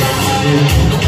Deus.